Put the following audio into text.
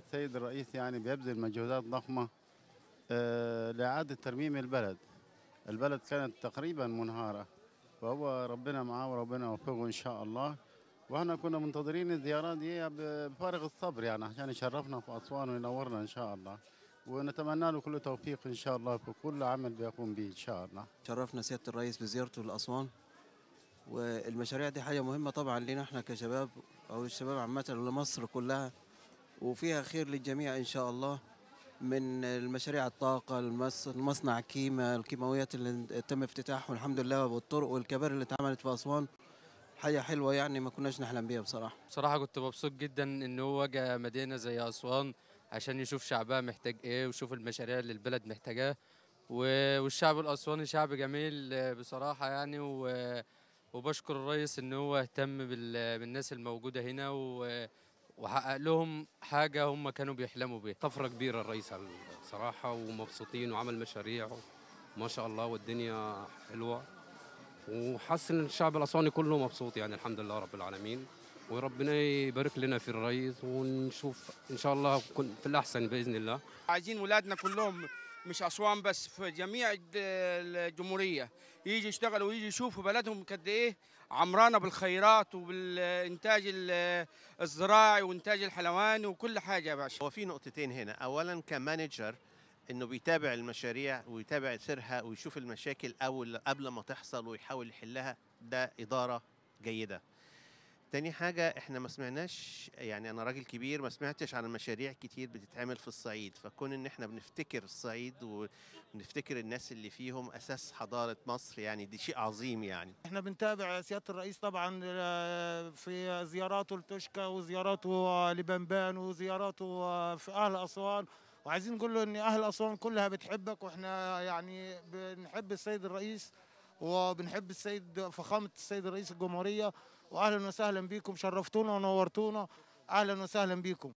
السيد الرئيس يعني بيبذل مجهودات ضخمة آه، لإعادة ترميم البلد. البلد كانت تقريبا منهارة وهو ربنا معاه وربنا يوفقه إن شاء الله. وإحنا كنا منتظرين الزيارة دي بفارغ الصبر يعني عشان يشرفنا في أسوان وينورنا إن شاء الله. ونتمنى له كل توفيق إن شاء الله في كل عمل بيقوم به إن شاء الله. شرفنا سيادة الرئيس بزيارته لأسوان. والمشاريع دي حاجة مهمة طبعا لنا إحنا كشباب أو الشباب عامة لمصر كلها. وفيها خير للجميع إن شاء الله من المشاريع الطاقة المص- المصنع كيما الكيماويات اللي تم افتتاحه الحمد لله والطرق والكباري اللي اتعملت في أسوان. حاجة حلوة يعني ما كناش نحلم بيها بصراحة. بصراحة كنت مبسوط جدا إن هو جا مدينة زي أسوان عشان يشوف شعبها محتاج إيه ويشوف المشاريع اللي البلد محتاجاها. والشعب الأسواني شعب جميل بصراحة يعني وبشكر الرئيس إن هو اهتم بال- بالناس الموجودة هنا و- وحقق لهم حاجة هم كانوا بيحلموا بيها. طفرة كبيرة الرئيس الصراحة ومبسوطين وعمل مشاريع ما شاء الله والدنيا حلوة. وحاسس إن الشعب الأسواني كله مبسوط يعني الحمد لله رب العالمين. وربنا يبارك لنا في الرئيس ونشوف إن شاء الله في الأحسن بإذن الله. عايزين ولادنا كلهم مش أسوان بس في جميع الجمهورية. يجي يشتغلوا ويجي يشوفوا بلدهم قد إيه عمرانة بالخيرات وبالإنتاج ال- الزراعي وإنتاج الحلواني وكل حاجة يا باشا. هو في نقطتين هنا. اولا كمانجر إنه بيتابع المشاريع ويتابع سيرها ويشوف المشاكل اول قبل ما تحصل ويحاول يحلها ده إدارة جيدة. تاني حاجة إحنا ما سمعناش يعني أنا راجل كبير ما سمعتش عن مشاريع كتير بتتعمل في الصعيد فكون إن إحنا بنفتكر الصعيد ونفتكر الناس اللي فيهم أساس حضارة مصر يعني دي شيء عظيم يعني. إحنا بنتابع سيادة الرئيس طبعا آه، في زياراته لتوشكا وزياراته لبنبان وزياراته في أهل أسوان. وعايزين نقول له إن أهل أسوان كلها بتحبك وإحنا يعني بنحب السيد الرئيس. وبنحب السيد فخامة السيد رئيس الجمهورية واهلا وسهلا بيكم شرفتونا ونورتونا أهلا وسهلا بيكم.